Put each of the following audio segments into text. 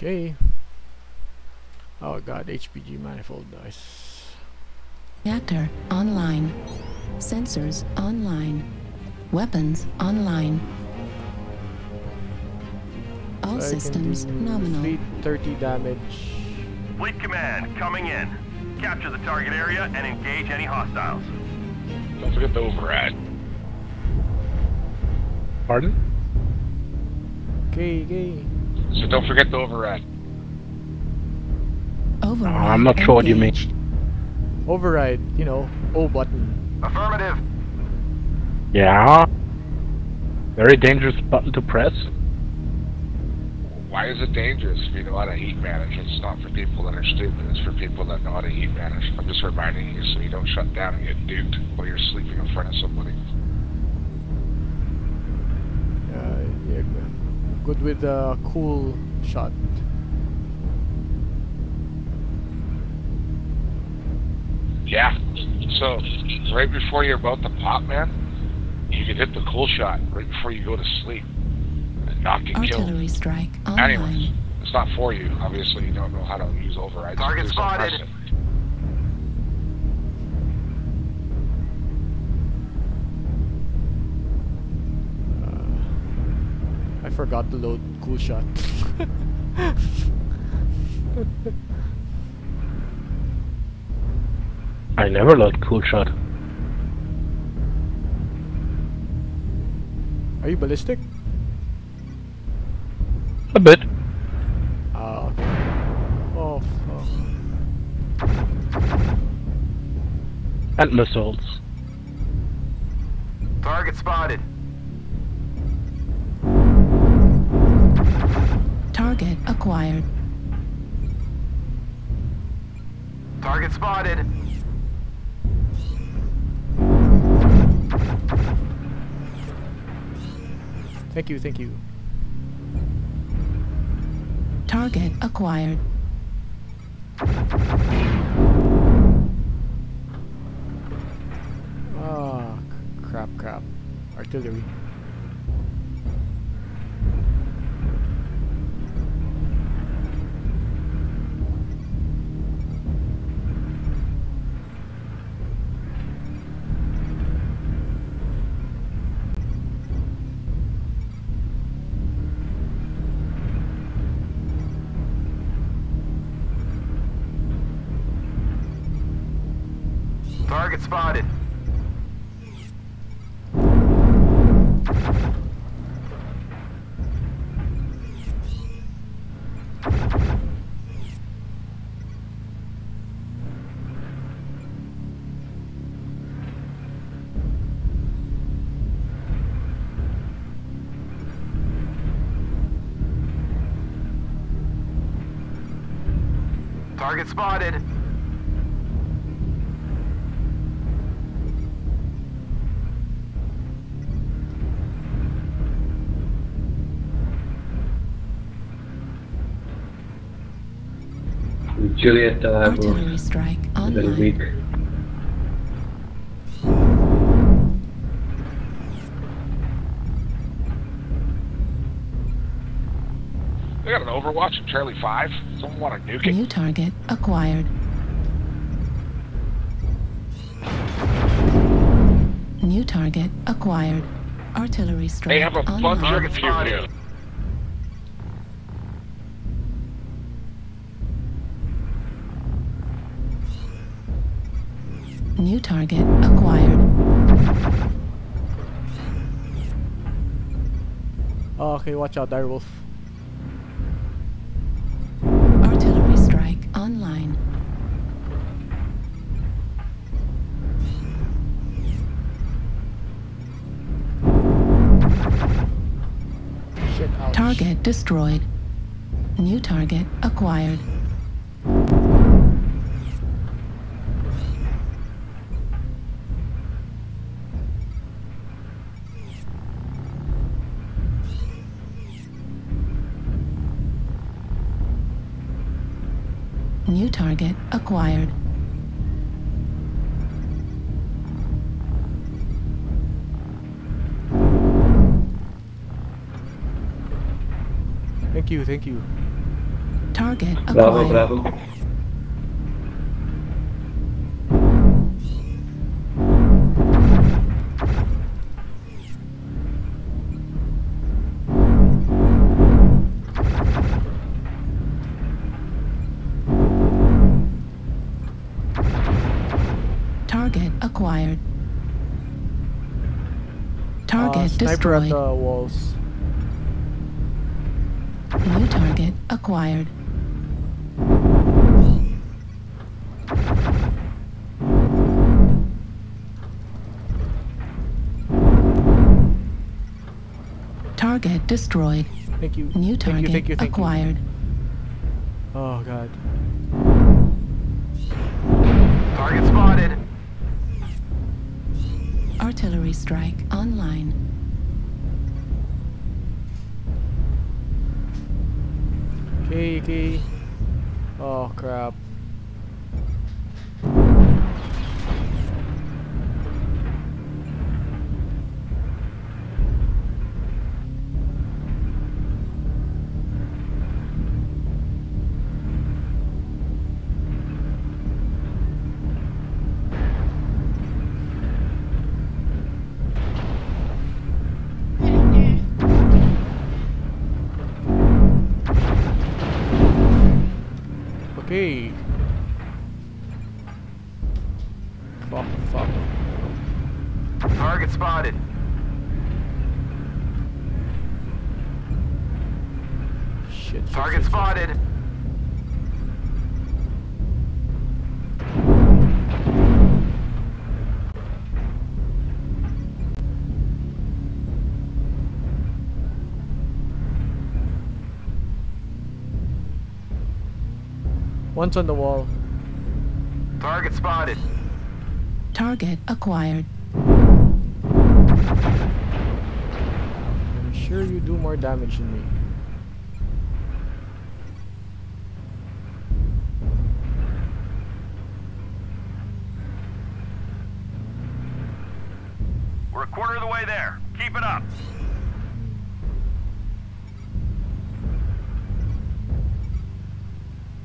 Okay. Oh god, HPG manifold dice. Reactor online. Sensors online. Weapons online. All So I can systems do nominal. Fleet 30 damage. Fleet command, coming in. Capture the target area and engage any hostiles. Don't forget the override. Pardon? Okay, okay. So don't forget the override. Override. I'm not sure what you mean. Override, you know, O button. Affirmative. Yeah. Very dangerous button to press. Why is it dangerous if you know how to heat manage? It's not for people that are stupid. It's for people that know how to heat manage. I'm just reminding you so you don't shut down and get duped while you're sleeping in front of somebody. Uh, yeah, good- good with the cool shot. Yeah. So, right before you're about to pop, man, you can hit the cool shot right before you go to sleep and not get killed. Artillery strike Anyways, it's not for you. Obviously, you don't know how to use overrides. Target Please don't spotted. Forgot to load cool shot. I never load cool shot. Are you ballistic? A bit. Ah, okay. Oh, fuck. And missiles. Target spotted. Acquired. Target spotted. Thank you, thank you. Target acquired. Ah, c- crap, crap. Artillery. Target spotted. Juliet uh, Artillery strike was very online. Overwatch in Charlie 5. Someone want to nuke it? New target acquired. New target acquired. Artillery strike They have a bunch online. of Target pew spotted. New target acquired. Oh, okay, watch out, direwolf. Destroyed. New target acquired. New target acquired. Thank you, thank you. Target Bravo, acquired. bravo. Target acquired. Uh, Target sniper at destroyed. the walls. New target acquired. Target destroyed. Thank you. New thank target you, thank you, thank you. acquired. Oh god. Target spotted. Artillery strike online. Okay. Oh crap. Okay. One's on the wall. Target spotted. Target acquired. I'm sure you do more damage than me.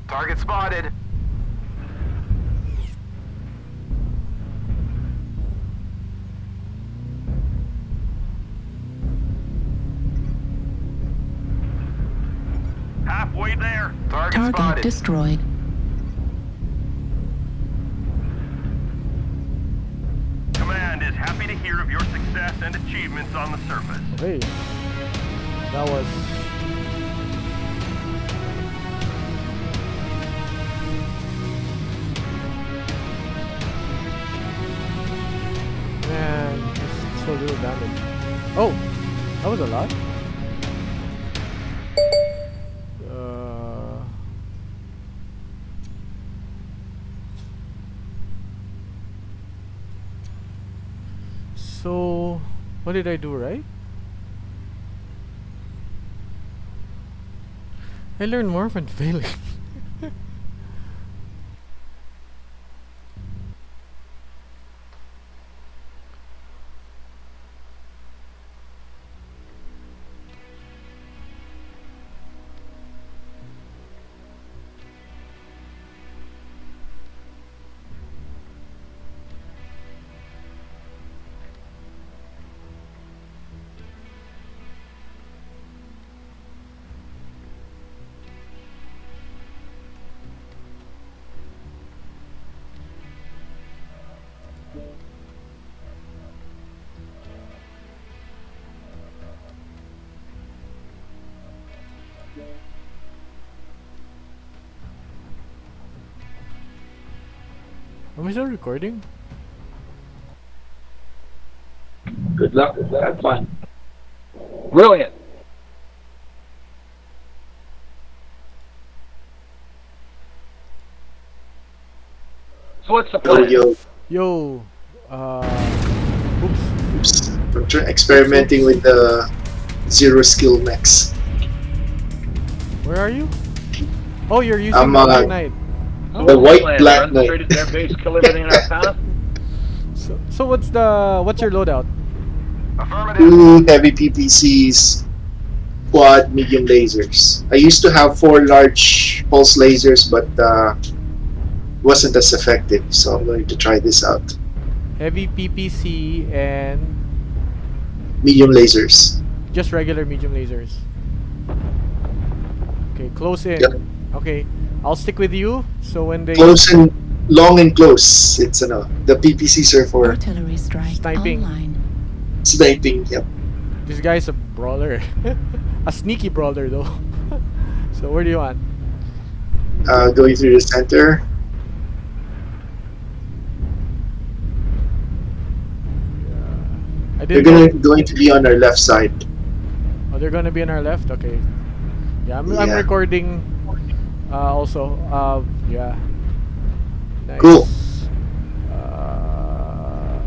Target spotted. Halfway there. Target, Target spotted. destroyed. Command is happy to hear of your success and achievements on the surface. Hey. That was. Little damage. Oh! That was a lot. Uh. So, what did I do right? I learned more from failing. Am I still recording? Good luck. Have fun. Brilliant. So what's the Yo, plan? yo, Yo, uh, oops. oops. I'm try- experimenting with the zero skill mechs. Where are you? Oh, you're using I'm, the uh, Black Knight. Oh, the white plan, black knight. straight at their base, kill everything in our path. So, so what's the what's your loadout? Two heavy PPCs, quad medium lasers. I used to have four large pulse lasers, but uh, wasn't as effective. So I'm going to try this out. Heavy PPC and Medium lasers. just regular medium lasers. Okay, close in. Yep. Okay, I'll stick with you. So when they Close and long and close. It's ano, the PPCs are for Artillery strike Sniping. online. sniping. Yep. this guy's a brawler, a sneaky brawler though. so where do you want? Uh, going through the center. I They're didn't. know- gonna going to be on our left side. Oh, they're gonna be on our left. Okay. Yeah, I'm, I'm recording. Uh, also, uh, yeah. Nice. Cool. Uh,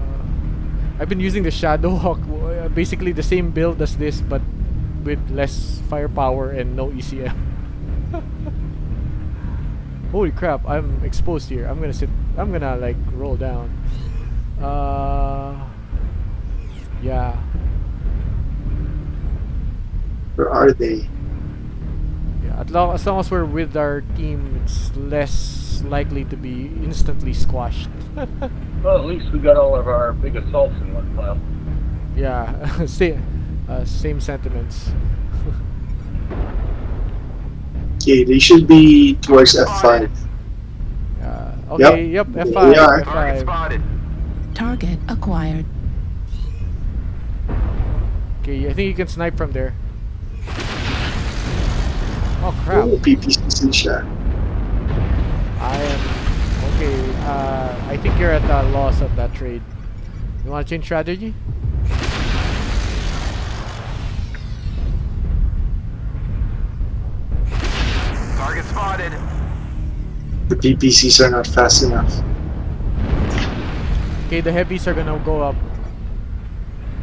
I've been using the Shadowhawk, uh, basically the same build as this, but with less firepower and no ECM. Holy crap! I'm exposed here. I'm gonna sit. I'm gonna like roll down. Uh, yeah. Where are they? Yeah, as long, as long as we're with our team, it's less likely to be instantly squashed. Well, at least we got all of our big assaults in one pile. yeah, same, uh, same sentiments. Okay, they should be towards F5. Uh, okay, yep, There F5, we are. F5. spotted. Target acquired. Okay, I think you can snipe from there. Oh crap! Oh, PPCs in shot. I am okay. Uh, I think you're at a loss of that trade. You want to change strategy? Target spotted. The PPCs are not fast enough. Okay, the heavies are gonna go up.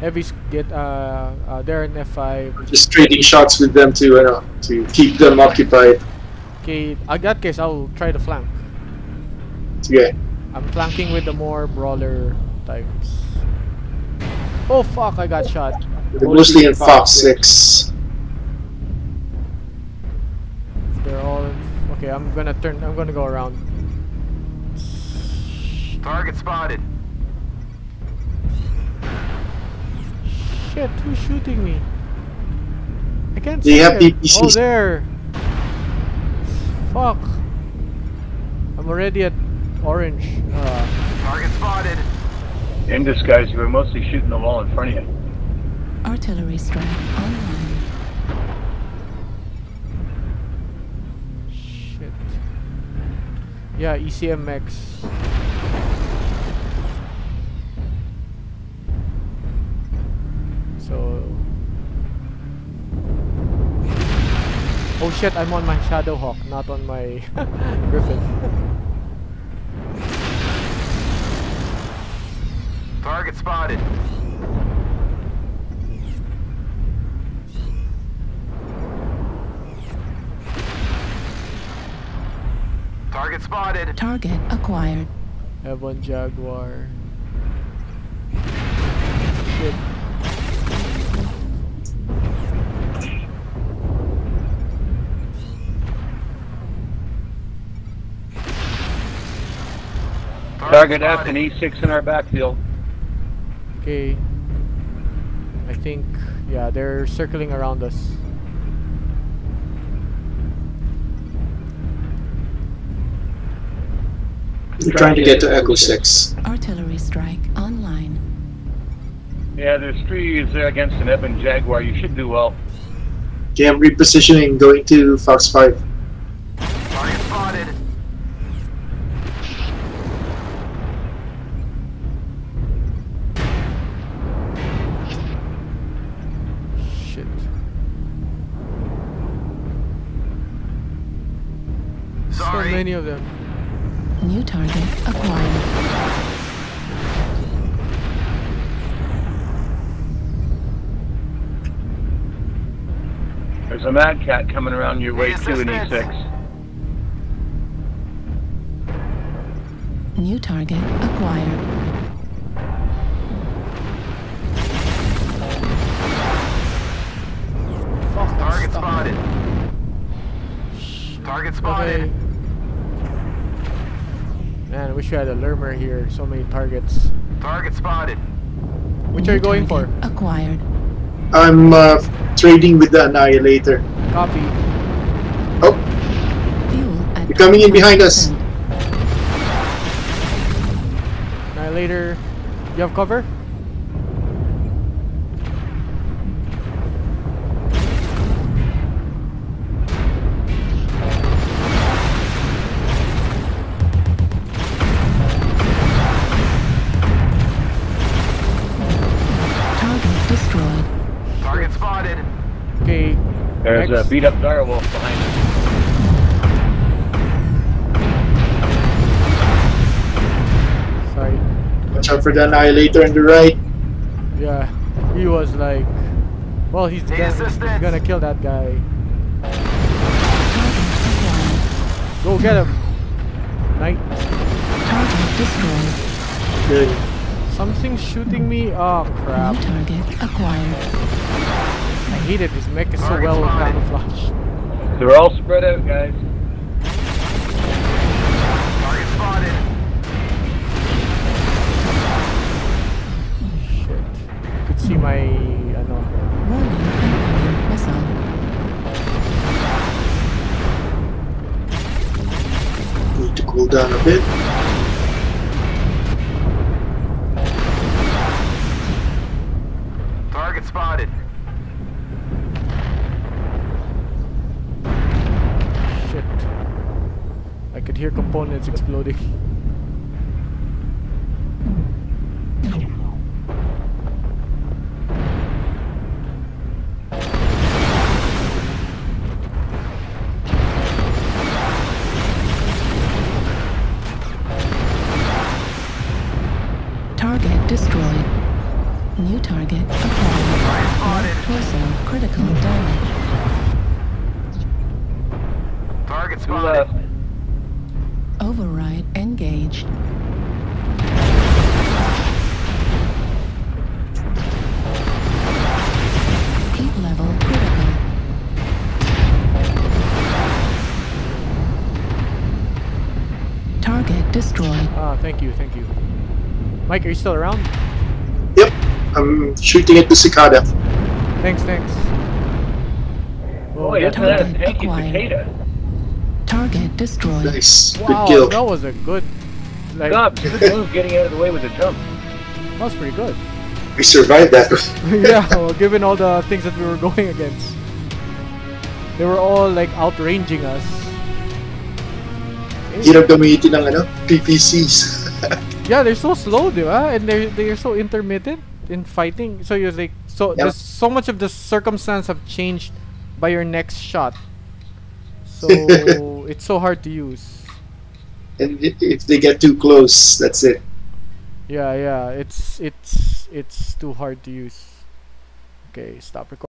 Heavies get uh, uh they're in F5. Just trading shots with them to, uh, to keep them occupied. Okay, in that case. I'll try to flank. Okay. I'm flanking with the more brawler types. Oh fuck! I got shot. They're mostly in Fox 6. They're all. In, okay, I'm gonna turn. I'm gonna go around. Target spotted. Shit! Who's shooting me? I can't They see have it. Oh, PPCs. there. Fuck. I'm already at orange. Uh, Target spotted. In disguise, you were mostly shooting the wall in front of you. Artillery strike online. shit. Yeah, ECMX. Shit, I'm on my Shadowhawk, not on my Griffin. Target spotted. Target spotted. Target acquired. have one Jaguar. Target F and E6 in our backfield. Okay. I think, yeah, they're circling around us. They're trying to get to Echo 6. Artillery strike online. Yeah, there's three is there against an Ebon Jaguar. You should do well. Okay, I'm repositioning, going to Fox 5. Many of them. New target acquired. There's a Mad Cat coming around your way too in assistance. E6. New target acquired. Target spotted. Target spotted. Okay. Man, I wish we had a lurmer here. So many targets. Target spotted. Which are you going for? Acquired. I'm uh, trading with the Annihilator. Copy. Oh, You're coming in behind us. 20%. Annihilator. You have cover? There's Next. a beat up direwolf behind us. Sorry. watch out for the Annihilator on the right. Yeah. He was like. Well, he's Need gonna, he's gonna kill that guy. Go get him. Knight. Target destroyed. Good. Something's shooting me. Oh crap. New target acquired. I hate it. This mech is so Target well spotted. camouflaged. They're all spread out, guys. Target spotted. Shit. Could see my. Ano. Warning incoming missile. Need to cool down a bit. Target spotted. Shit. Hear components exploding. Override engaged. Heat level critical. Target destroyed. Ah, thank you, thank you. Mike, are you still around? Yep, I'm shooting at the Cicada. Thanks, thanks. Oh, that- isn't a Target tanky cicada? Target destroyed. Nice, wow, good kill. that was a good. Like, God, good move getting out of the way with a jump. that was pretty good. We survived that. yeah, well, given all the things that we were going against, they were all like outranging us. Hirap gamitin ng ano, PPCs. Yeah, they're so slow, di ba? And they're they're so intermittent in fighting. So you're like so Yep. there's so much of the circumstance have changed by your next shot. So it's so hard to use. and if they get too close, that's it. Yeah, yeah, it's it's it's too hard to use. Okay, stop recording.